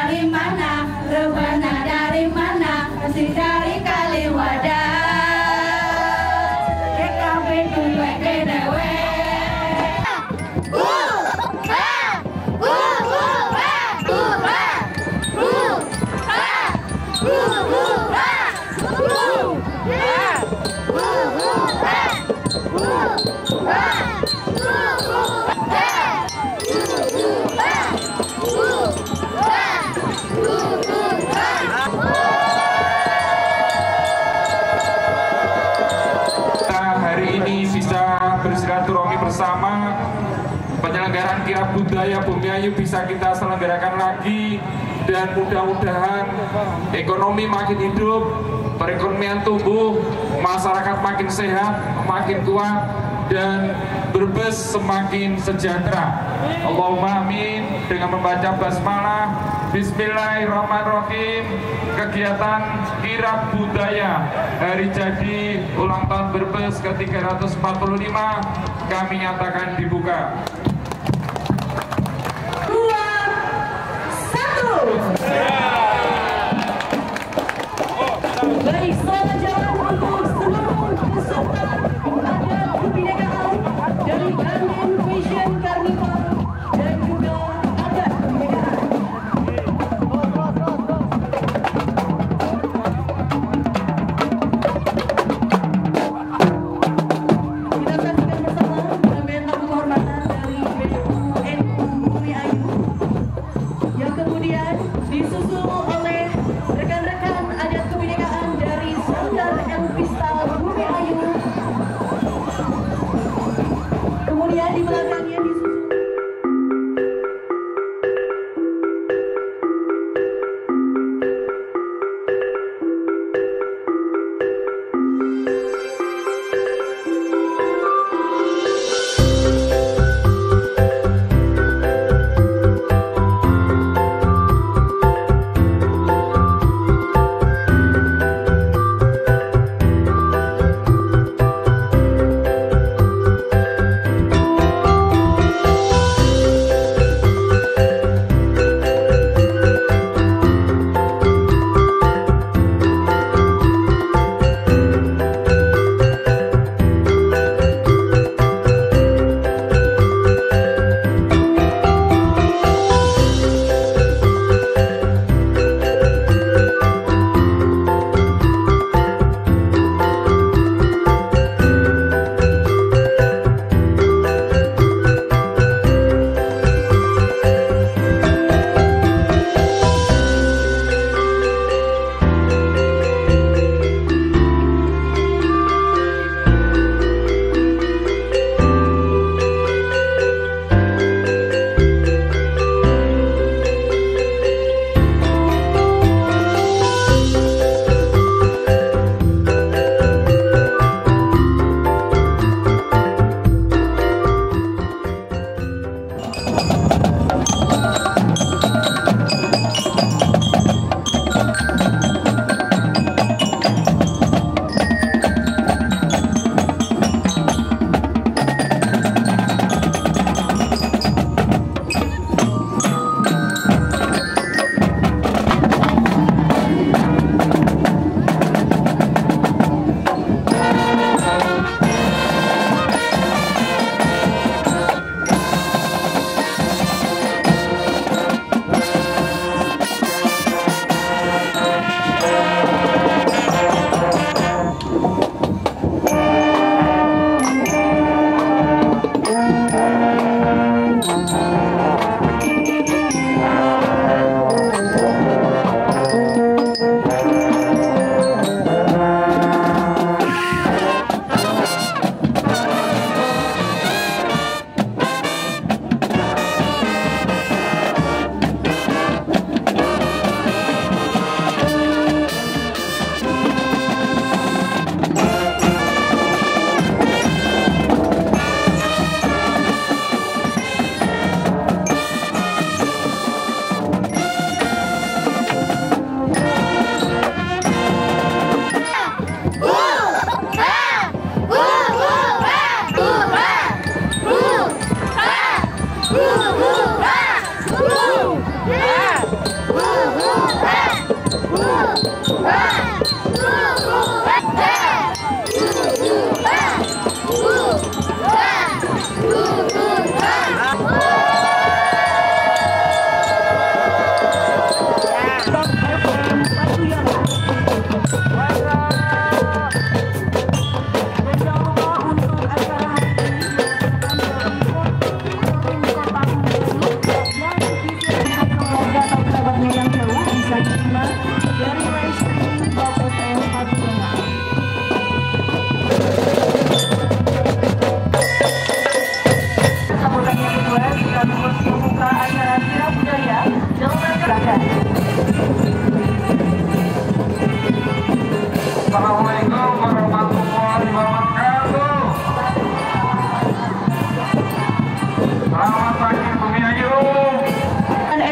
dari mana? Rebana dari mana? Kasih dari kuwe kedewe. kita budaya Bumi Ayu bisa kita selenggarakan lagi dan mudah-mudahan ekonomi makin hidup perekonomian tumbuh masyarakat makin sehat makin kuat dan berbes semakin sejahtera. Allahumma amin. Dengan membaca basmalah Bismillahirrahmanirrahim. Kegiatan kirab budaya hari jadi ulang tahun berbes ke-345 kami nyatakan dibuka Baik, selamat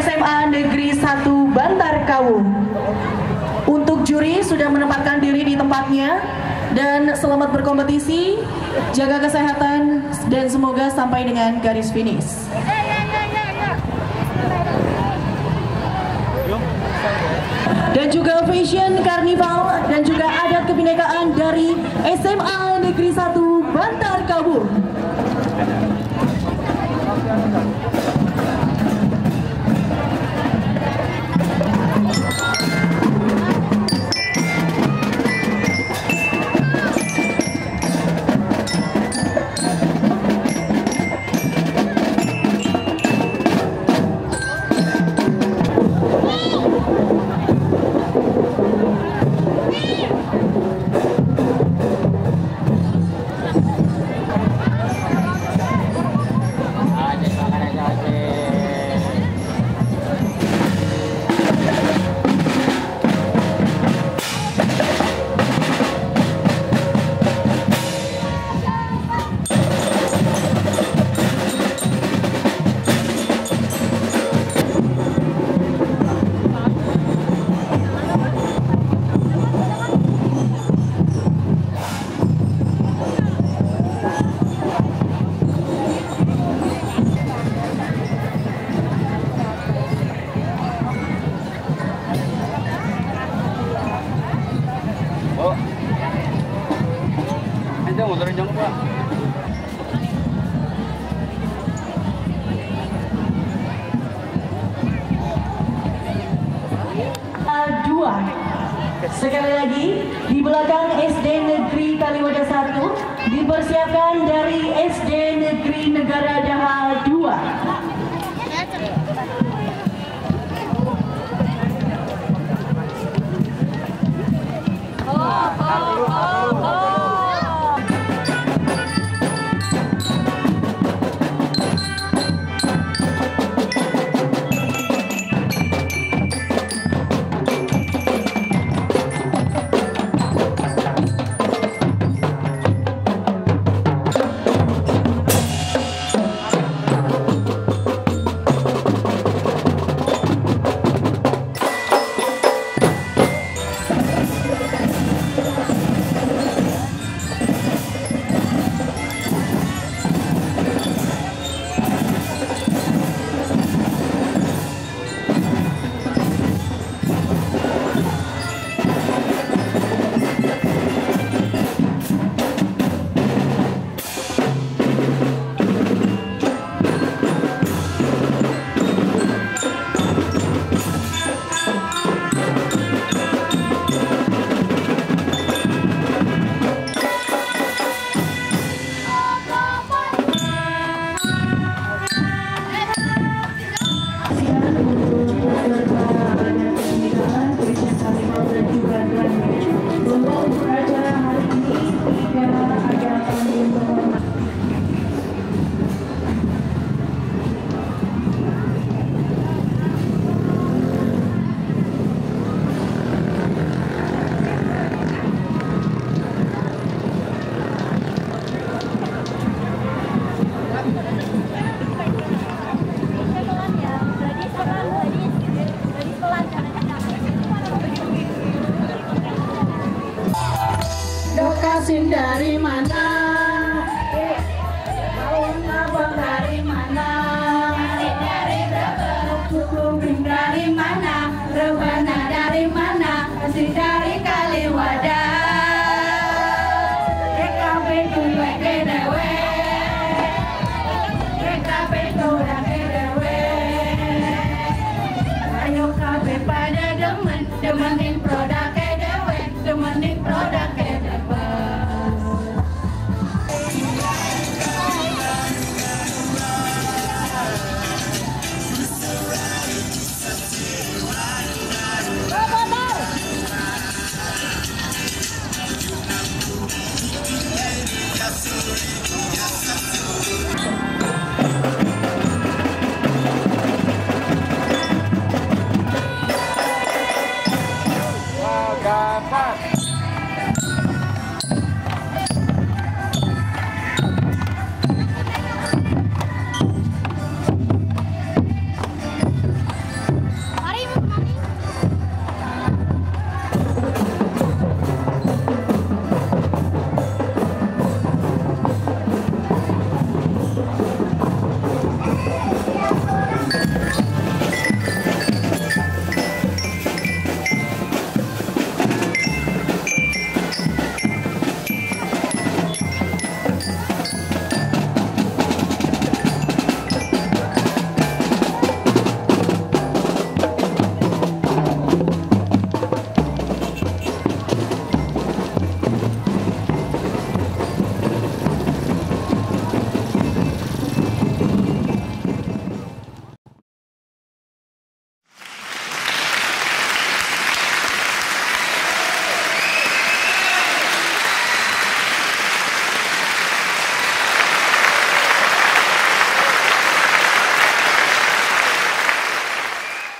SMA Negeri 1 Untuk juri sudah menempatkan diri di tempatnya dan selamat berkompetisi, jaga kesehatan dan semoga sampai dengan garis finish. Dan juga fashion carnival dan juga adat kebinekaan dari SMA Negeri 1 Bantar Kabur. Sekali lagi di belakang SD Negeri Kaliwadas 1 dipersiapkan dari SD Negeri Negara Daha 2.